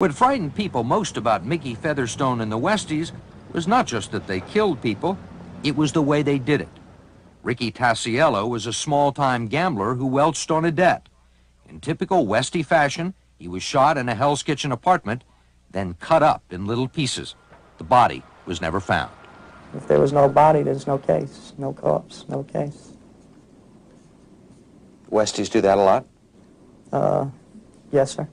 What frightened people most about Mickey Featherstone and the Westies was not just that they killed people, it was the way they did it. Ricky Tassielo was a small-time gambler who welched on a debt. In typical Westie fashion, he was shot in a Hell's Kitchen apartment, then cut up in little pieces. The body was never found. If there was no body, there's no case, no corpse, no case. Westies do that a lot? Uh, yes, sir.